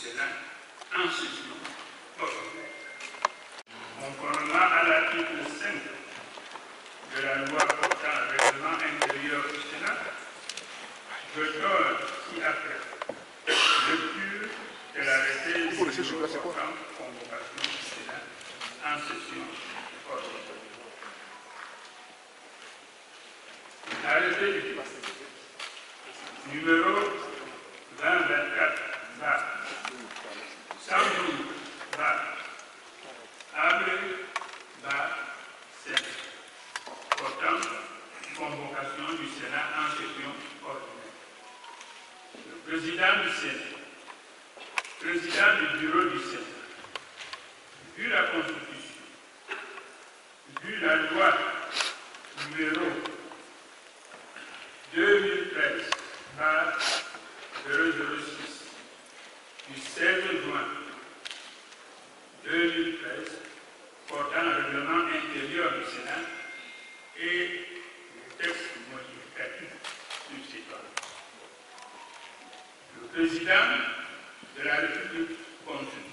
C'est là un jugement Conformément à l'article 5 de la loi 2013 portant le règlement intérieur du Sénat et le texte modificatif du Le président de la République consulte.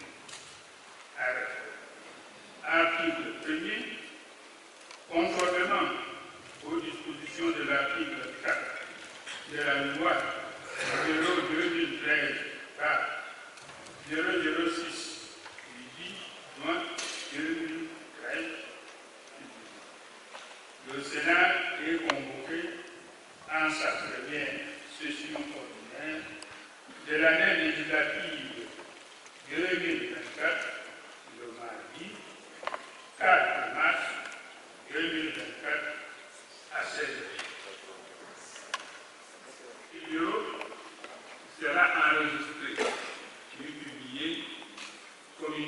Article 1er, conformément aux dispositions de l'article 4 de la loi numéro 2013 par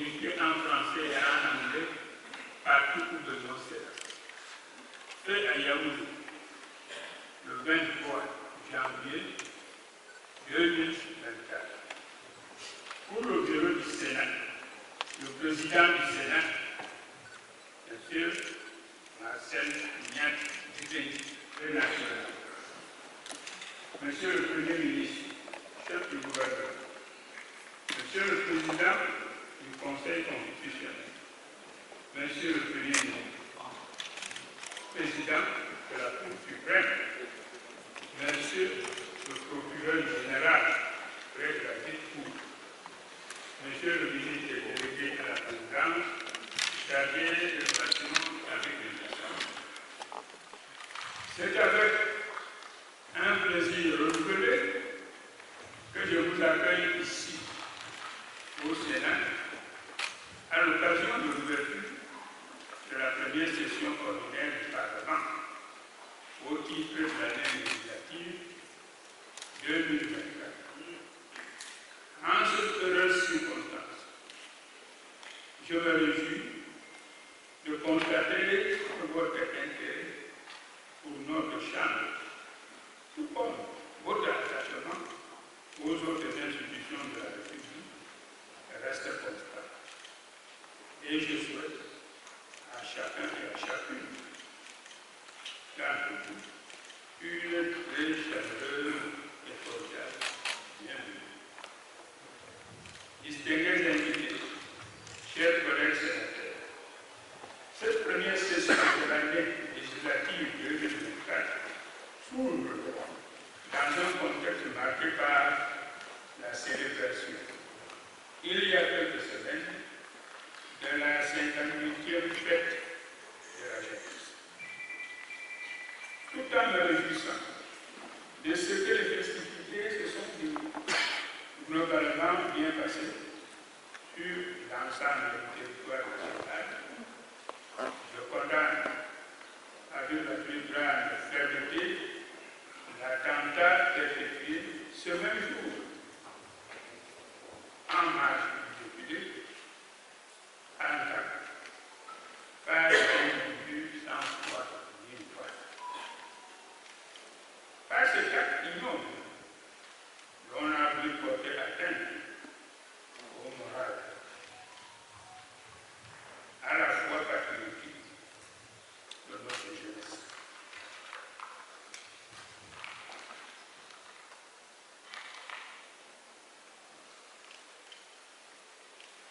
en français et en anglais partout où le l'océan. Et à Yaoundé, le 23 janvier 2024. Pour le bureau du Sénat, le président du Sénat, M. Marcel Niak Monsieur le Premier ministre, chef du gouvernement, Monsieur le Président du Conseil constitutionnel. Monsieur le Premier Président de la première session ordinaire du Parlement au titre de l'année législative 2020. Yeah. done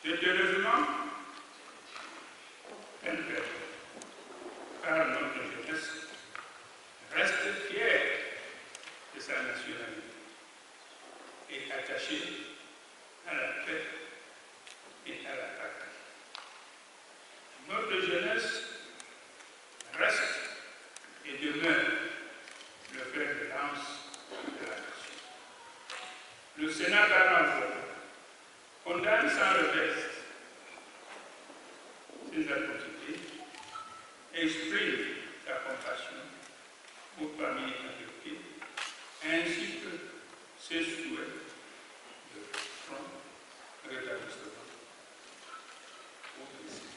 C'est heureusement un peuple, car notre jeunesse reste fière de sa nationalité et attachée à la paix et à la patrie. Notre jeunesse reste et demeure le fer de lance de la nation. Le Sénat par la voix condamne sans revers ces atrocités, exprime compassion aux familles affectées, ainsi que ses souhaits de front rétablissement aux blessés.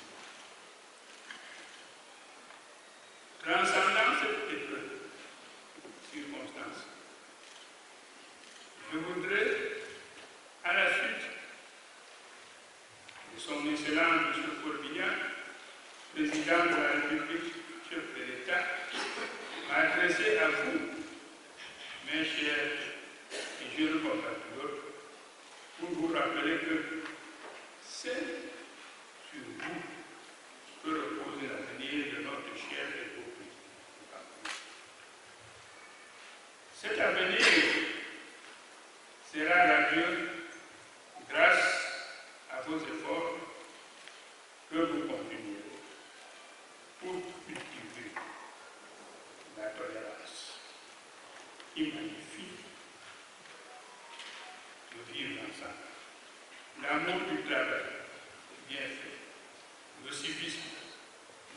Transcendant cette épreuve, circonstance, je voudrais, à la suite de son excellence M. Corbillard, président de la République, chef de l'État, m'adresser à vous, mes chers et jeunes qui magnifie de vivre ensemble. L'amour du travail bien fait, le civisme,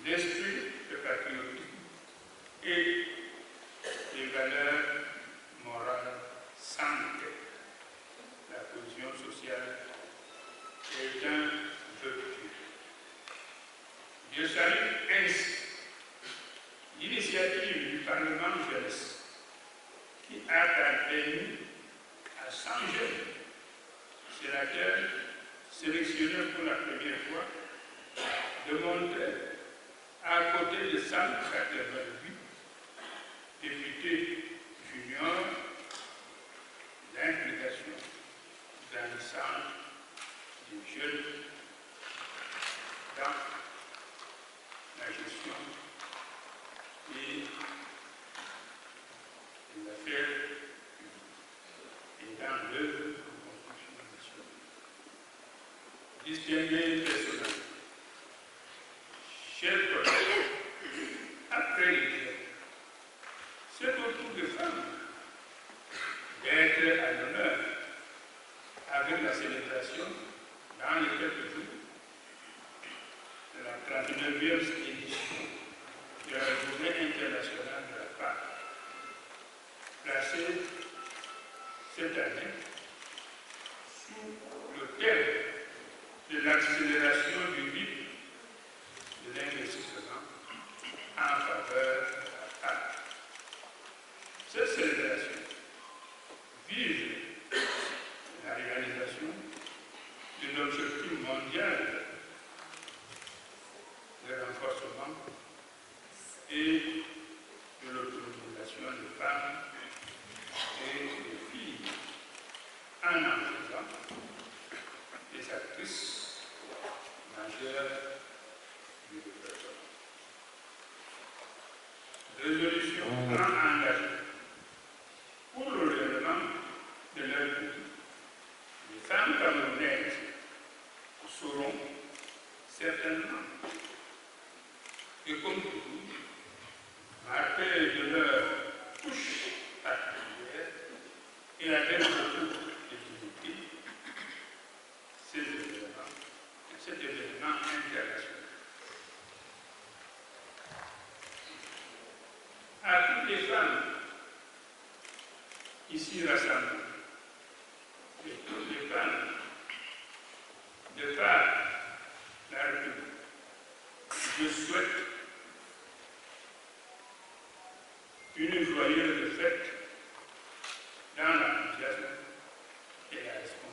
l'esprit de patriotisme. Et les valeurs morales lesquelles la cohésion sociale est un pieux. Je salue ainsi l'initiative du Parlement jeunesse qui a permis à 100 jeunes sénateurs sélectionnés pour la première fois de montrer à côté de 188 députés juniors. L'implication grandissante des jeunes dans la gestion et les affaires et dans l'œuvre de construction nationale. Distingués personnels, chers collègues, après guerres, c'est au tour des femmes d'être à l'honneur avec la célébration dans les quelques jours de la 39e édition de la Journée internationale de la femme, placée cette année sous le thème de l'accélération du rythme de l'investissement en faveur de la femme. Cette célébration vise la réalisation de l'objectif mondial de renforcement et de l'autonomisation des femmes et des filles en faisant des actrices majeures du développement. Résolution grand engagement pour le règlement de leur pays. Les femmes camerounaises sauront certainement que comme vous, marquées de leur touche particulière et avec beaucoup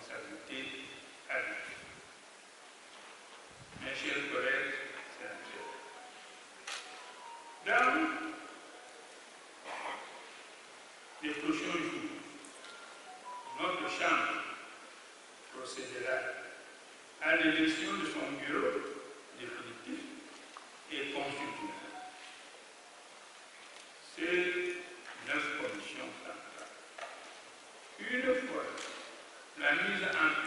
responsabilité avec. Mes chers collègues, c'est un. Dans les prochains jours, notre Chambre procédera à l'élection de son bureau that means that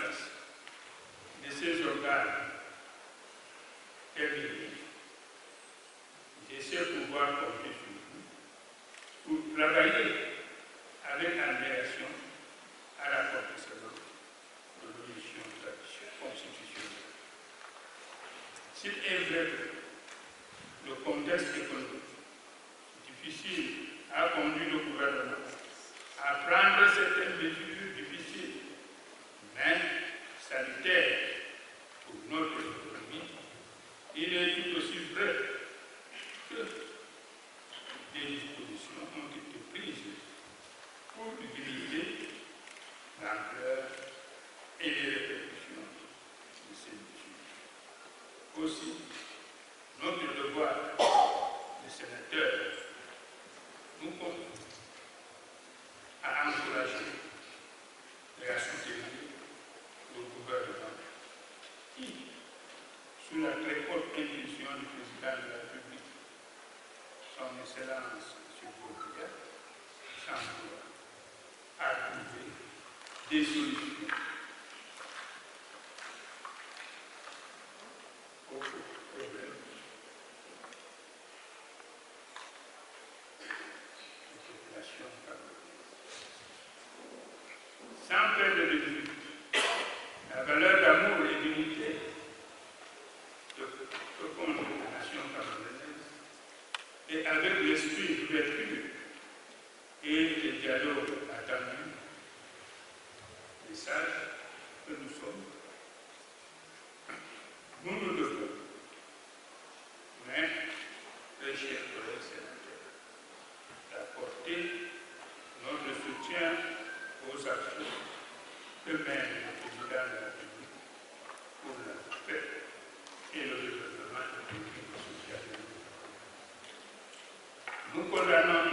Excellence M. Bourguignon, sans à trouver des solutions colonna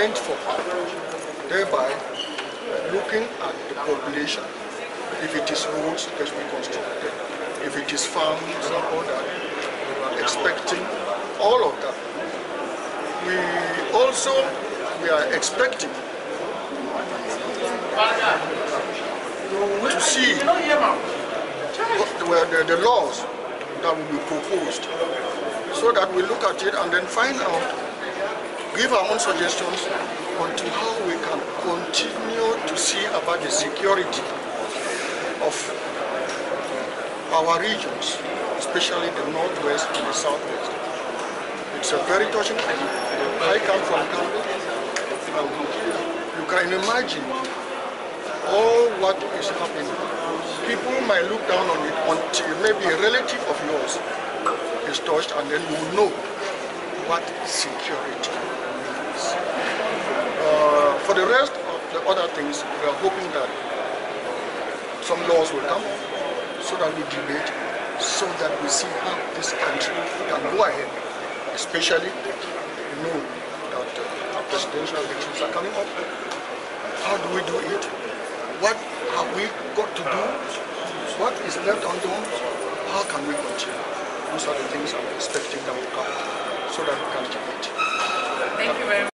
meant for, thereby looking at the population, if it is roads that we constructed, if it is farms and all that, we are expecting all of that. We also, we are expecting to see the, the laws that will be proposed so that we look at it and then find out give our own suggestions onto how we can continue to see about the security of our regions, especially the northwest and the southwest. It's a very touching thing. I come from Canada. you can imagine all what is happening. People might look down on it until maybe a relative of yours is touched, and then you know what security uh, for the rest of the other things, we are hoping that some laws will come so that we debate, so that we see how this country can go ahead, especially you know that uh, presidential elections are coming up. How do we do it? What have we got to do? What is left undone? How can we continue? Those are the things I'm expecting them to come so that we can debate. Thank you very much.